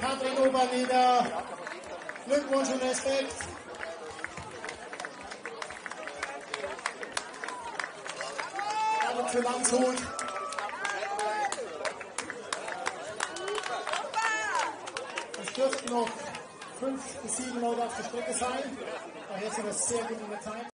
Katrin Oberlieder. Glückwunsch und Respekt. Danke für Landshut. Es dürften noch fünf bis sieben Leute auf der Strecke sein. Daher sind wir sehr gut in der Zeit.